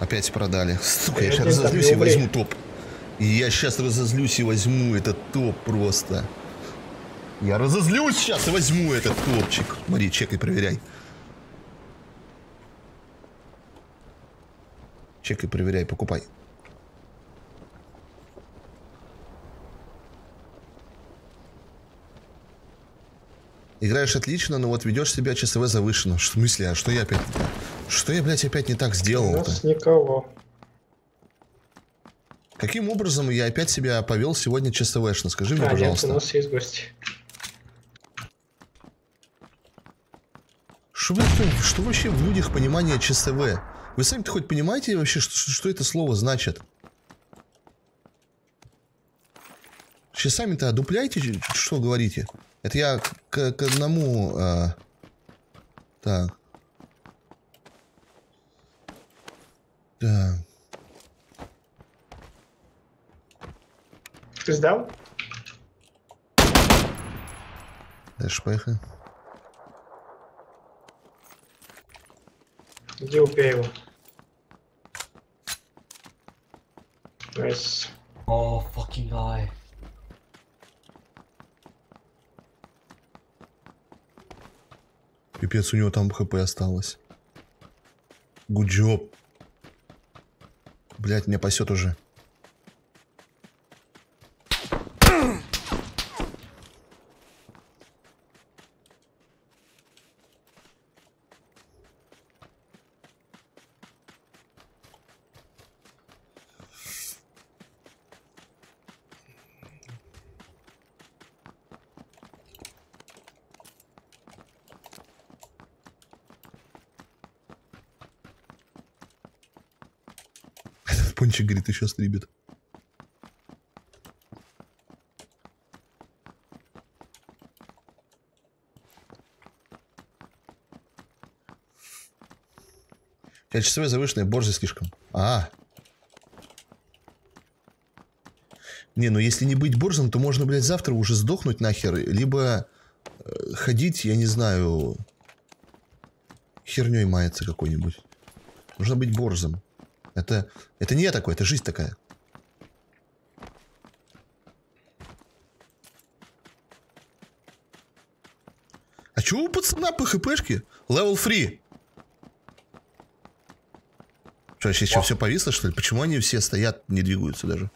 Опять продали. Сука, я сейчас разозлюсь и возьму топ. Я сейчас разозлюсь и возьму этот топ просто. Я разозлюсь сейчас и возьму этот топчик. Смотри, чекай, проверяй. Чекай, проверяй, покупай. Играешь отлично, но вот ведешь себя ЧСВ завышенно. В смысле? А что я опять... Что я, блядь, опять не так У сделал-то? нас никого. Каким образом я опять себя повел сегодня ЧСВшно? Скажи мне, А, нет, у пожалуйста. нас есть гости. Что, вы, что вообще в людях понимание ЧСВ? Вы сами-то хоть понимаете вообще, что, что это слово значит? Сейчас сами-то одупляйте, что говорите. Это я к, к одному... а, так. Так. Ты сдал? Дальше поехали. Где убей его? Найс. Oh, fucking guy. Пипец, у него там хп осталось. Гуджоп. Блять, меня пасет уже. Этот пончик, говорит, еще стрибит. Я часовой завышенный, борзый слишком. А. Не, ну если не быть борзым, то можно, блядь, завтра уже сдохнуть нахер, либо э, ходить, я не знаю, херней маяться какой-нибудь. Нужно быть борзым. Это, это не я такой, это жизнь такая. А чего у пацана по хпшке? Level free. Что, сейчас что, все повисло, что ли? Почему они все стоят, не двигаются даже?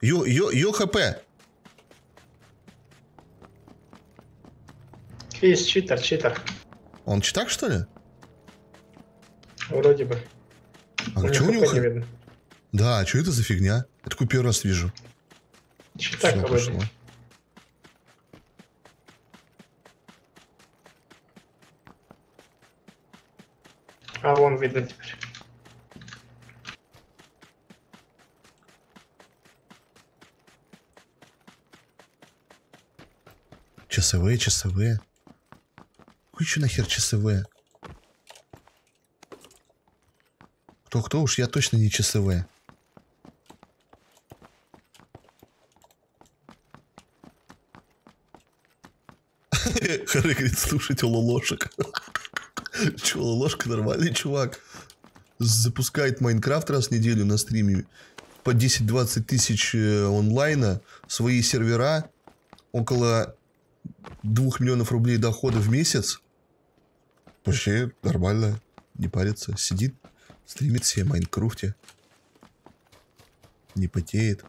Ё, ё, ё хп. Есть читер, читер. Он читак, что ли? Вроде бы. А чего у него не видно. Да, а что это за фигня? Я такой первый раз вижу. Всё вроде. пошло. А вон видно теперь. Часовые, часовые. Какой еще нахер часовые? Кто-кто уж, я точно не часовые. Харry говорит, слушайте лолошек. Че, лолошка нормальный чувак. Запускает Майнкрафт раз в неделю на стриме. По 10-20 тысяч э, онлайна. Свои сервера. Около 2 миллионов рублей дохода в месяц. Вообще нормально. Не парится. Сидит, стримит себе в Майнкрафте. Не потеет.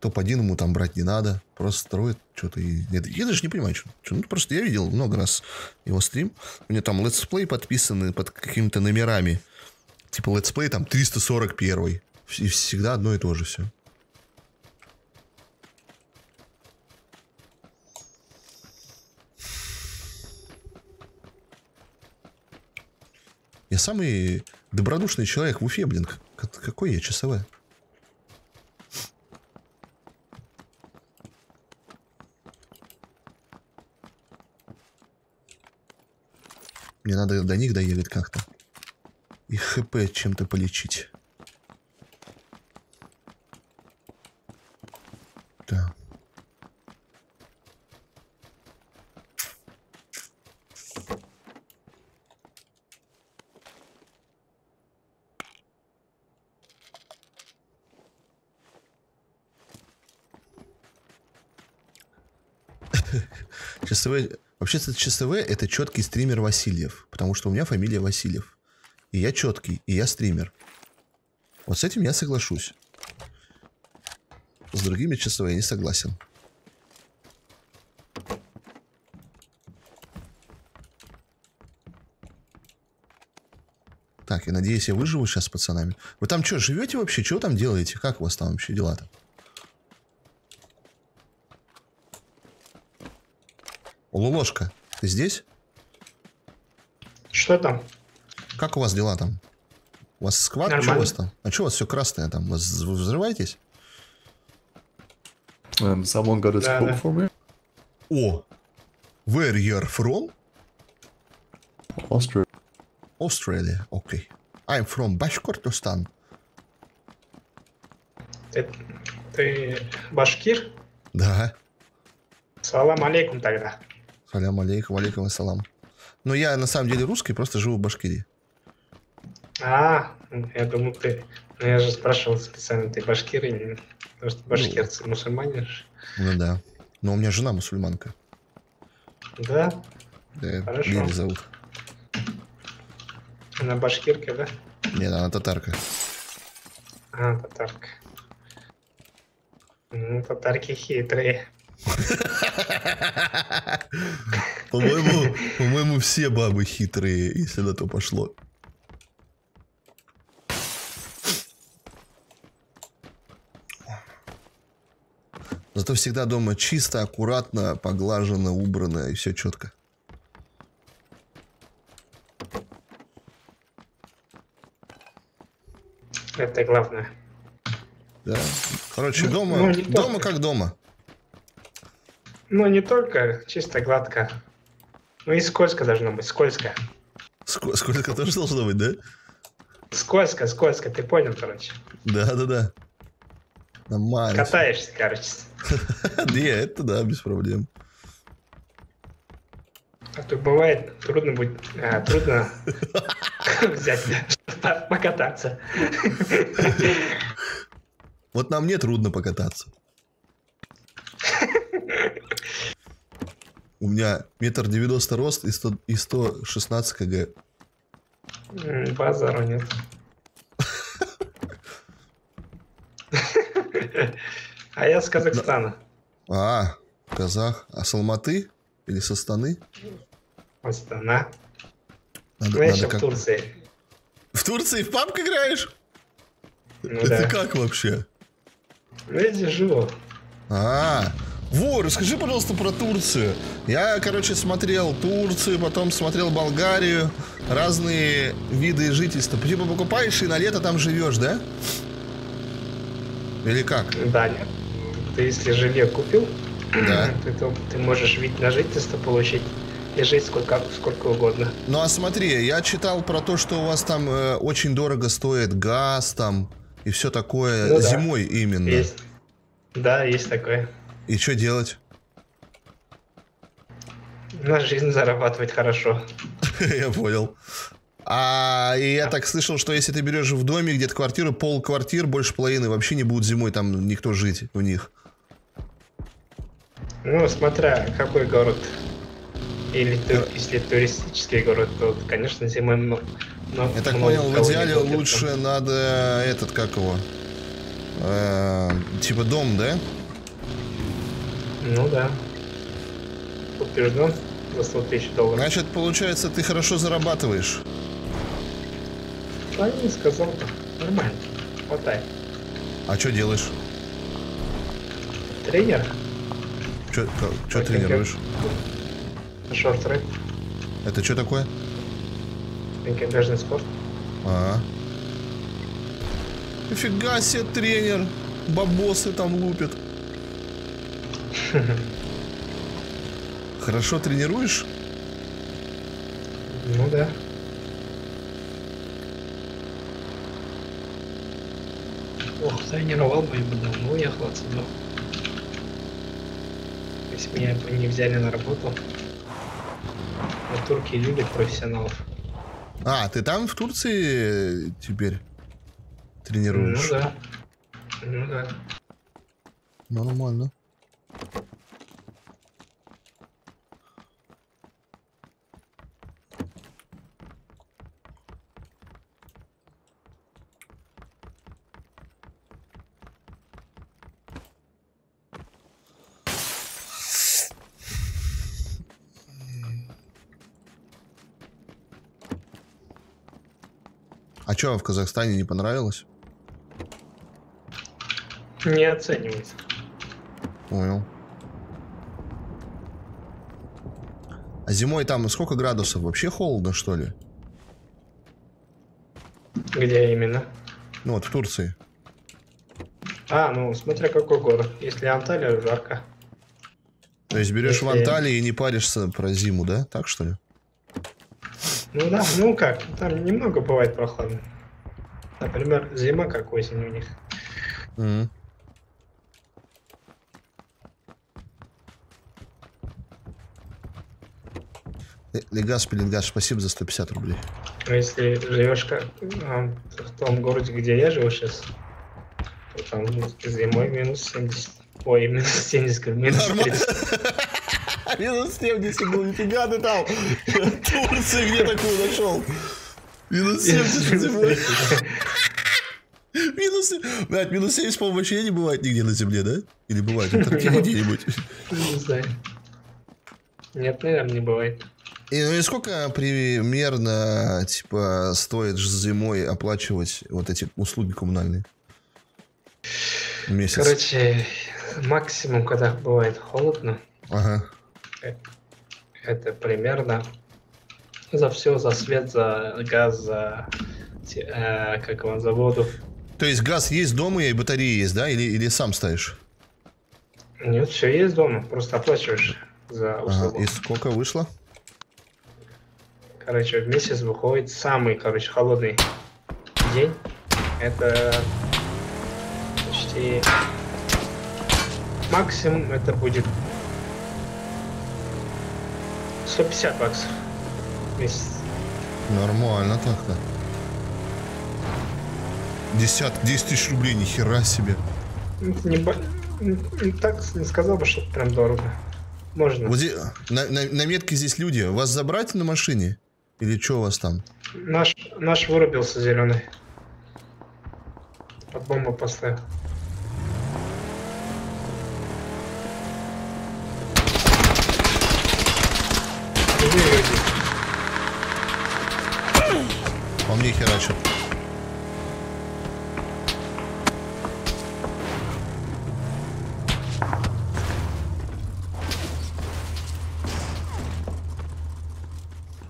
Топ-1 ему там брать не надо. Просто строит что-то и... Нет, я даже не понимаю, что. что. Ну, просто я видел много раз его стрим. У него там летсплей подписаны под какими-то номерами. Типа летсплей там 341. И всегда одно и то же все. Я самый добродушный человек в Уфе, блин. Как- какой я часовой? Мне надо до них доехать как-то. И хп чем-то полечить. ЧСВ... Вообще-то ЧСВ это четкий стример Васильев. Потому что у меня фамилия Васильев. И я четкий, и я стример. Вот с этим я соглашусь. С другими ЧСВ я не согласен. Так, я надеюсь, я выживу сейчас с пацанами. Вы там что, живете вообще? Вы там делаете? Как у вас там вообще дела-то? Луложка, ты здесь? Что там? Как у вас дела там? У вас сквад? Что у Нормально. вас там? А что у вас все красное там? Вы вз- вы взрываетесь? Um, someone got a Да, scope да. for me? О! Where you're from? Austria. Australia. Okay. I'm from Bashkortostan. Ты, ты башкир? Да. Салам алейкум тогда. Салям алейкум, алейкум ассалам. Но я на самом деле русский, просто живу в Башкирии. А, я думал, ты... Ну, я же спрашивал специально, ты башкир или? Потому что башкирцы мусульмане же. Ну да. Но у меня жена мусульманка. Да, Да, Хорошо. Лили зовут. она башкирка, да? Нет, она татарка. А, татарка. Ну, татарки хитрые. По-моему, по-моему, все бабы хитрые, если на то пошло. Зато всегда дома чисто, аккуратно, поглажено, убрано и все четко. Это главное. Да. Короче, Ну, дома, ну, дома как дома. Ну, не только чисто гладко. Ну и скользко должно быть, скользко. Ск- сколько тоже должно быть, да? Скользко, скользко, ты понял, короче. Да, да, да. Нормально. Катаешься, короче. Не, это да, без проблем. А то бывает трудно будет, а, трудно взять, по- покататься. Вот нам не трудно покататься. У меня метр девяносто рост и, 100, и 116 кг. Базару нет. А я с Казахстана. А, казах. А с Алматы? Или со Станы? Астана. Надо, Ну, я надо еще в как- Турции. В Турции в пабг играешь? Ну Это да. как вообще? Ну, я здесь живу. А, во, расскажи, пожалуйста, про Турцию. Я, короче, смотрел Турцию, потом смотрел Болгарию, разные виды жительства. Типа покупаешь и на лето там живешь, да? Или как? Да, нет. Ты если жилье купил, Да. ты, ты можешь вид на жительство получить и жить сколько, сколько угодно. Ну а смотри, я читал про то, что у вас там э, очень дорого стоит газ там и все такое Ну да. зимой именно. Есть. Да, есть такое. И что делать? На жизнь зарабатывать хорошо. Я понял. А и я так слышал, что если ты берешь в доме где-то квартиру, пол квартир, больше половины вообще не будут зимой там никто жить в них. Ну, смотря какой город. Или ту- если туристический город, то, конечно, зимой много. Я так понял, в идеале лучше надо этот, как его, Э, типа дом, да? Ну да. Дом за 100 тысяч долларов. Значит, получается, ты хорошо зарабатываешь. А не сказал бы. Нормально. Хватает. А что делаешь? Тренер. Что тренируешь? Шорт-трек. Это что такое? Конькобежный спорт. А. Нифига себе тренер. Бабосы там лупят. Хорошо тренируешь? Ну да. Ох, тренировал бы, я бы давно уехал отсюда. Если меня бы не взяли на работу. Но турки любят профессионалов. А, ты там в Турции теперь тренируешь? Ну да. Ну да. Нормально. Что, в Казахстане не понравилось? Не оценивается. Понял. А зимой там сколько градусов? Вообще холодно, что ли? Где именно? Ну вот в Турции. А, ну, смотря какой город. Если Анталия, жарко. То есть берешь в Если- Анталии и не паришься про зиму, да? Так что ли? Ну да, ну как, там немного бывает прохладно. Например, зима как осень у них. Мгм. Э, Легас, Пеленгаш, спасибо за 150 рублей. Но если живешь как а, в том городе, где я живу сейчас, то там зимой минус 70. Ой, минус 70, как минус Нормально. 30. Минус 70 был, нифига ты там. Турции где такую нашел? Минус 70 зимой. 30. Минус... Блядь, минус 70, по-моему, вообще не бывает нигде на земле, да? Или бывает в Антарктиде где-нибудь? Не знаю. Нет, наверное, не бывает. И, ну и сколько примерно, типа, стоит зимой оплачивать вот эти услуги коммунальные? Месяц. Короче, максимум, когда бывает холодно, Ага. Это примерно за все, за свет, за газ, за э, как его, за воду. То есть газ есть дома и батареи есть, да? Или, или сам ставишь? Нет, все есть дома, просто оплачиваешь за Ага. услугу. И сколько вышло? Короче, в месяц выходит самый, короче, холодный день. Это почти максимум это будет 150 баксов в месяц. Нормально так-то. Десят, 10 тысяч рублей, нихера себе. Это Не, бо- не так не сказал бы, что прям дорого. Можно. Вот здесь, на, на- на метке здесь люди. Вас забрать на машине? Или что у вас там? Наш, наш вырубился зеленый. Под бомбу поставил. По мне херачат.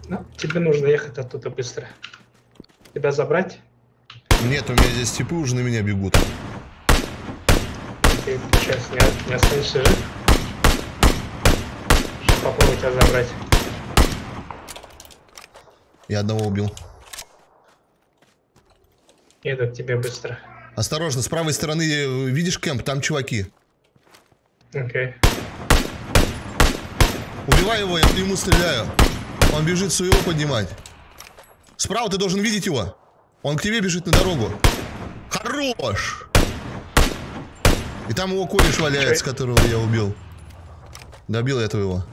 Ну, тебе нужно ехать оттуда быстро. Тебя забрать? Нет, у меня здесь типы уже на меня бегут. Ты сейчас не, не останешься жив? Чтобы попробовать тебя забрать. Я одного убил. Еду к тебе быстро. Осторожно, с правой стороны э, видишь кемп, там чуваки. Окей. Убивай его, я по нему стреляю. Он бежит своего поднимать. Справа ты должен видеть его. Он к тебе бежит на дорогу. Хорош! И там его кореш валяется, которого я убил. Добил я твоего.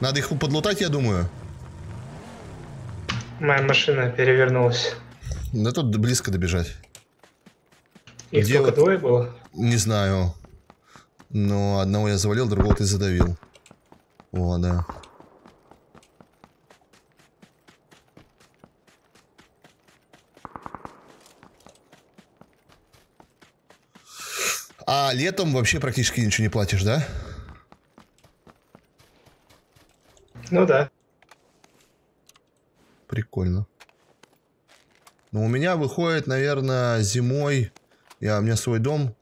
Надо их подлутать, я думаю. Моя машина перевернулась. Да тут близко добежать. Их Где только вот- двое было? Не знаю. Но одного я завалил, другого ты задавил. О, да. А летом вообще практически ничего не платишь, да? Ну да. Прикольно. Ну, у меня выходит, наверное, зимой. Я, у меня свой дом.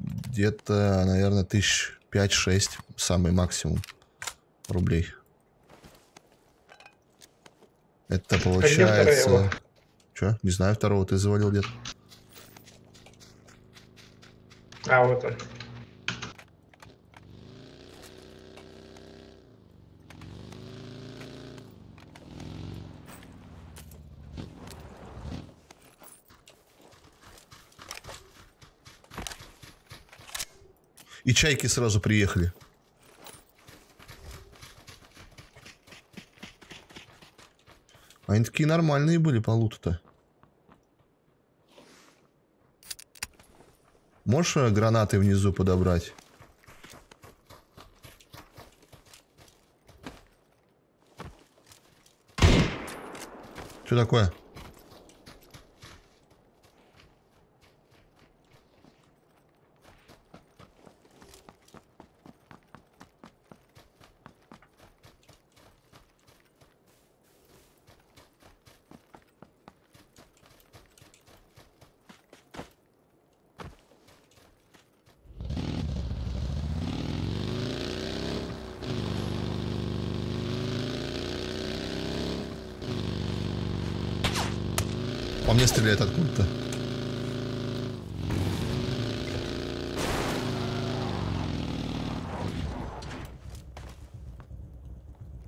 Где-то, наверное, тысяч пять-шесть. Самый максимум рублей. Это получается... Че? Не знаю, второго ты завалил где-то. А, вот он. И чайки сразу приехали. Они такие нормальные были по луту-то. Можешь э, гранаты внизу подобрать? Что такое? По мне стреляет откуда-то.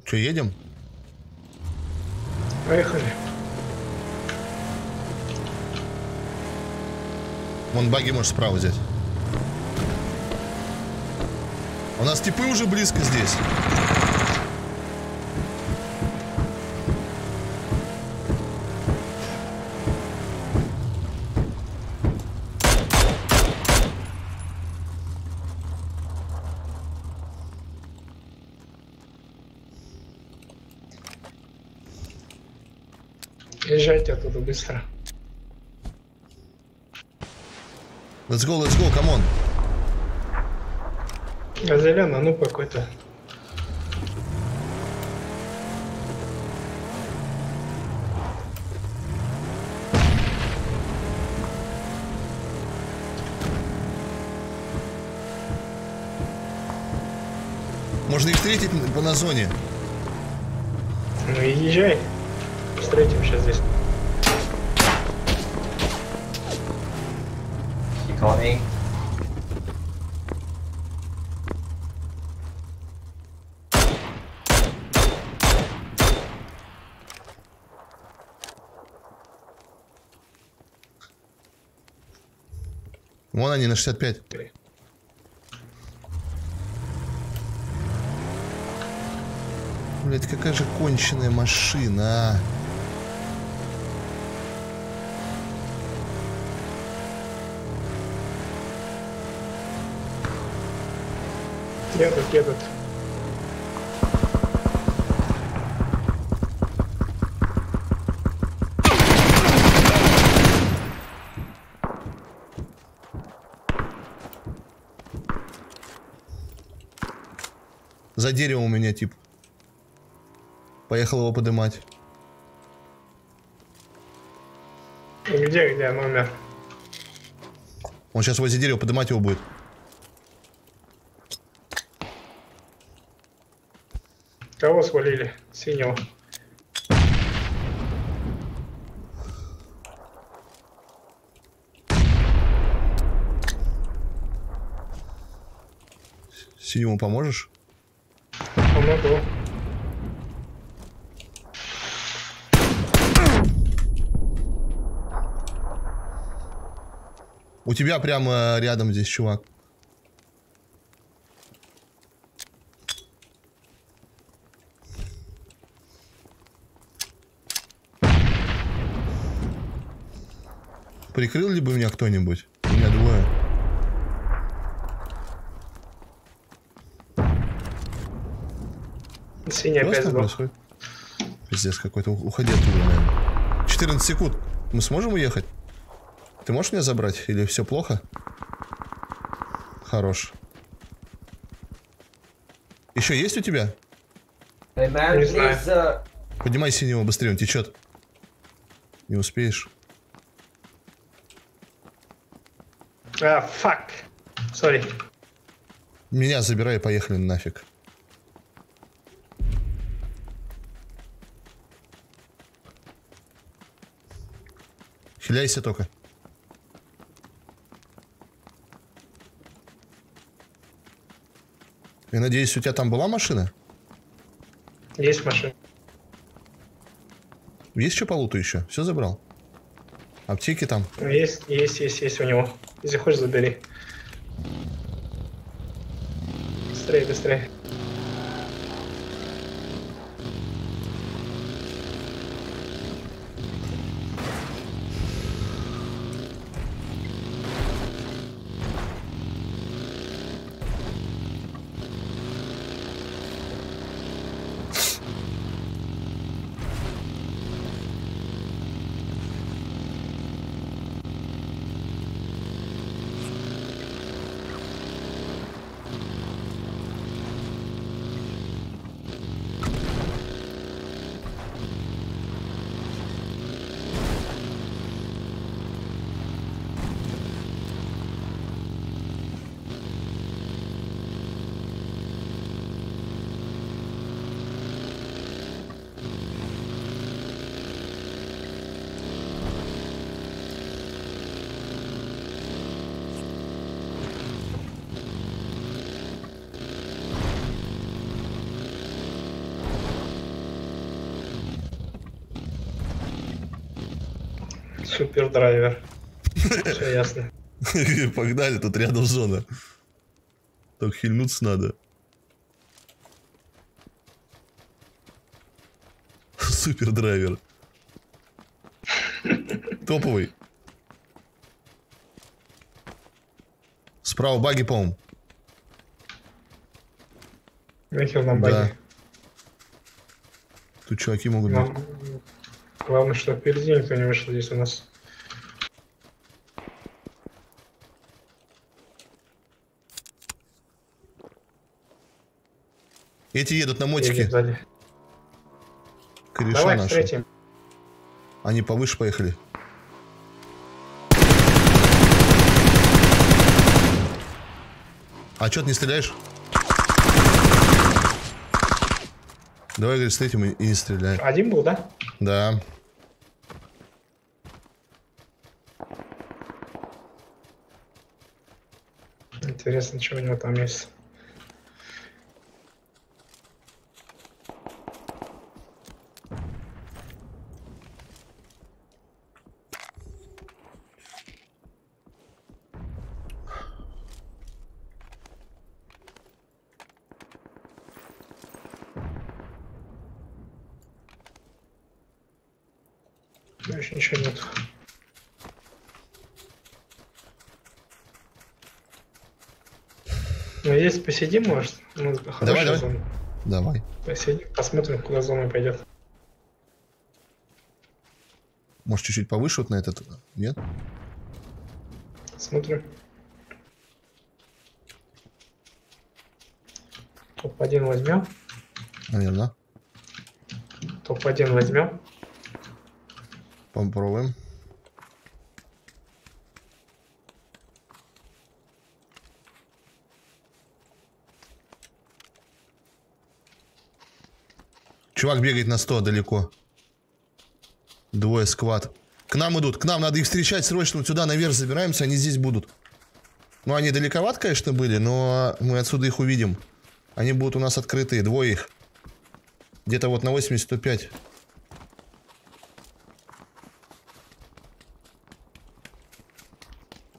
Че, едем? Поехали. Вон баги можешь справа взять. У нас типы уже близко здесь. Езжайте оттуда быстро. Let's go, let's go, come on. А зеленый, ну какой-то. Можно их встретить по на зоне. Ну езжай. Встретим сейчас здесь. You me. Вон они на 65. Блять, какая же конченая машина, а. Едут, едут. За деревом у меня тип. Поехал его подымать. Где, где номер? Он сейчас возле дерева подымать его будет. Кого свалили? Синего. Синему поможешь? Помогу. У тебя прямо рядом здесь чувак. Прикрыл ли бы меня кто-нибудь? У меня двое. Синий Что опять происходит? Пиздец какой-то. Уходи оттуда, наверное. 14 секунд. Мы сможем уехать? Ты можешь меня забрать? Или все плохо? Хорош. Еще есть у тебя? Не знаю. Поднимай синего быстрее, он течет. Не успеешь. А, фак. Сори. Меня забирай, поехали нафиг. Хиляйся только. Я надеюсь, у тебя там была машина? Есть машина. Есть что по луту еще? Все забрал? Аптеки там? Есть, есть, есть, есть у него. Если хочешь, забери. Быстрее, быстрее. Супер драйвер. Все ясно. Погнали, тут рядом зона. Так хильнуться надо. Супер драйвер. Топовый. Справа баги, по-моему. Нахер нам Да. баги. Тут чуваки могут быть. Главное, что впереди никто не вышел здесь у нас. Эти едут на мотике. Кореша Давай наши. встретим. Они повыше поехали. А чё ты не стреляешь? Давай, говорит, встретим и не стреляй. Один был, да? Да. Интересно, что у него там есть. Больше ничего нет. Есть посидим, может? Ну, хорошая давай. зона. Давай. Посидим, посмотрим, куда зона пойдет. Может, чуть-чуть повыше вот на этот? Нет? Смотрим. Топ-1 возьмем. Наверное. Топ-1 возьмем. Попробуем. Чувак бегает на 100 далеко. Двое сквад. К нам идут, к нам надо их встречать срочно. Вот сюда наверх забираемся, они здесь будут. Ну, они далековат, конечно, были, но мы отсюда их увидим. Они будут у нас открытые, двое их. Где-то вот на 80-105.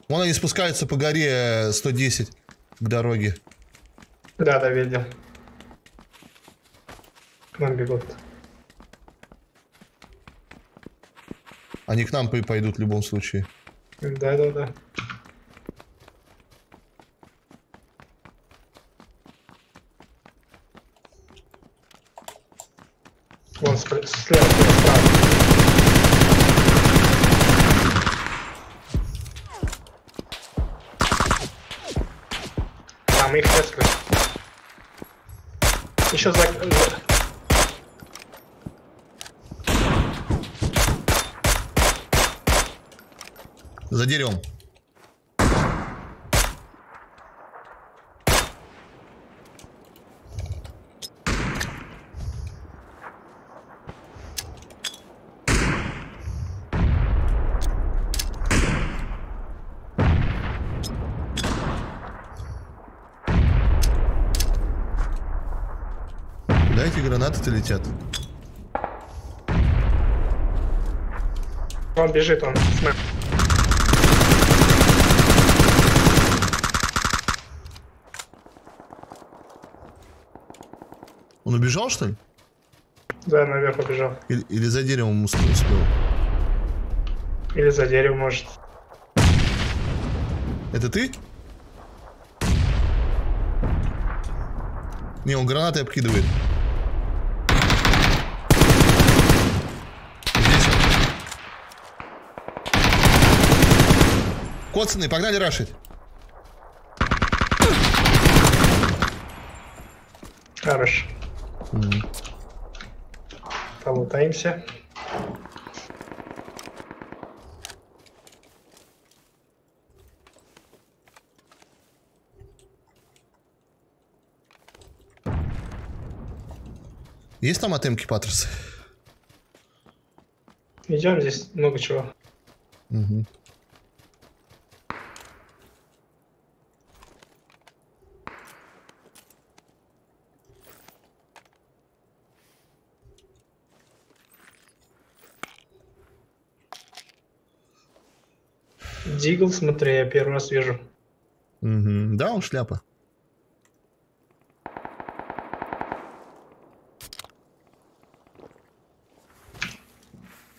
Вон они спускаются по горе э, 110 к дороге. Да, да, видел. К нам бегут. Они к нам пой- пойдут в любом случае. Да, да, да. Вон слева, слева, справа. Там их несколько. Еще за... за- За деревом. Куда эти гранаты-то летят? Он бежит, он. Он убежал, что ли? Да, наверх побежал. Или, или за деревом ус- успел? Или за дерево, может. Это ты? Не, он гранаты обкидывает. Здесь он. Коцаны, погнали рашить. Хорош. Полутаемся. Есть там атемки Патрос? Идем, здесь много чего. Мгм. Дигл, смотри, я первый раз вижу. Мгм. Да, он шляпа.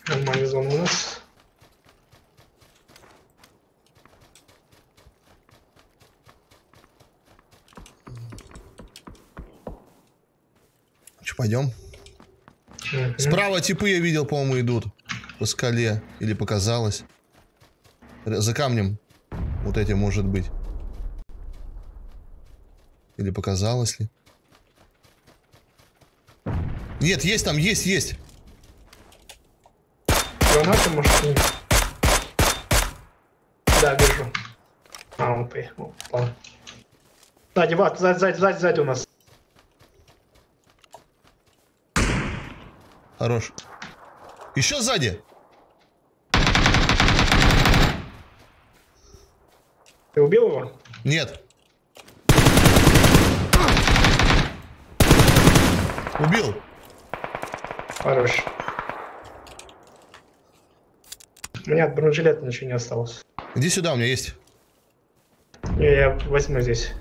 Нормальный зон у нас. Че, пойдем? Справа типы я видел, по-моему, идут. По скале. Или показалось. За камнем. Вот эти может быть. Или показалось ли? Нет, есть там, есть, есть. Гранаты, может, не... Да, вижу. А, он поехал. Ладно. Сзади, вот, сзади, сзади, сзади, сзади у нас. Хорош. Еще сзади. Ты убил его? Нет. Убил. Хорош. У меня от бронежилета ничего не осталось. Иди сюда, у меня есть. Не, я возьму здесь.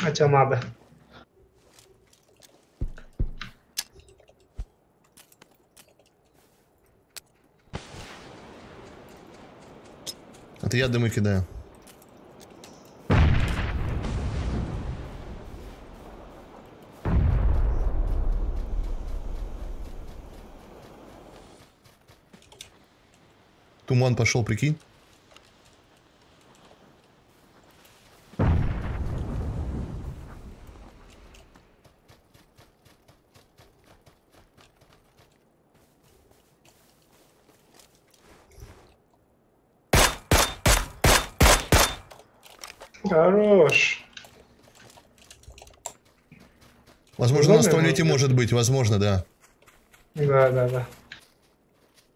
Хотя надо. Это я дымы кидаю. Туман пошел, прикинь. Хорош. Возможно, Удобно, туалете но- может быть, возможно, да. Да, да, да.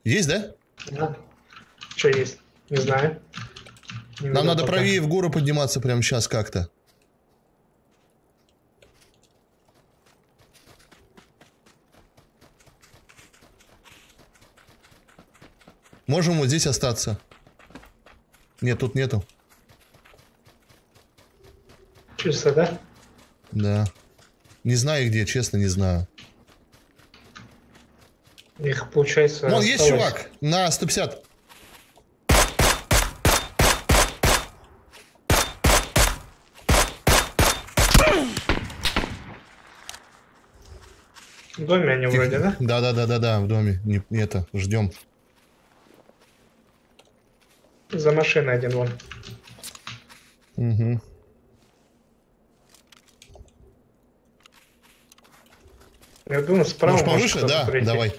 Есть, да? да. Что есть? Не знаю. Не Нам надо пока. правее в гору подниматься прямо сейчас как-то. Можем вот здесь остаться. Нет, тут нету. Чисто, да? Да. Не знаю где, честно, не знаю. Их получается. Вон есть осталось. чувак на 150. В доме они вроде, да? Да, да, да, да, да, в доме. Не, не это, ждем. За машиной один вон. Угу. Я думаю, справа Может повыше? Да, прийти. давай.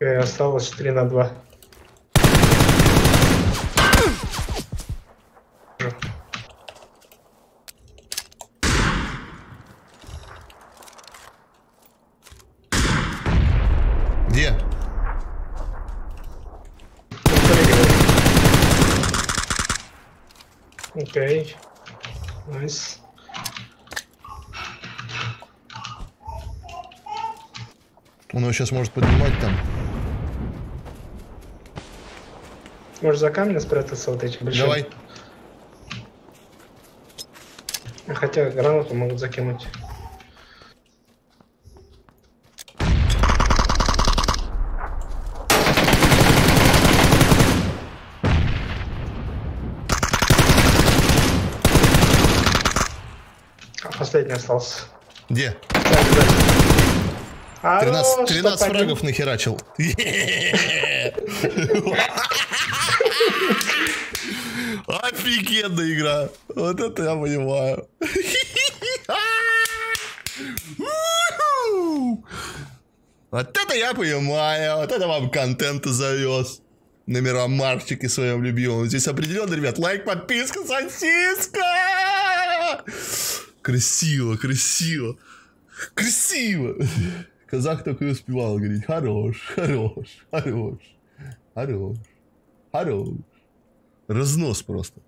Э, осталось 3 на 2. Где? Окей. Найс. Он его сейчас может поднимать там. Может за камень спрятаться вот эти большие? Давай. Хотя гранату могут закинуть. А последний остался. Где? Сзади. 13, Хорош, 13 топ-один. фрагов нахерачил. Офигенная игра. Вот это я понимаю. Вот это я понимаю. Вот это вам контент завез. На миромарчике своем любимом. Здесь определенно, ребят, лайк, подписка, сосиска. Красиво, красиво. Красиво. Казах такой успевал говорить, хорош, хорош, хорош, хорош, хорош. Разнос просто.